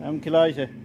Am haben gleiche.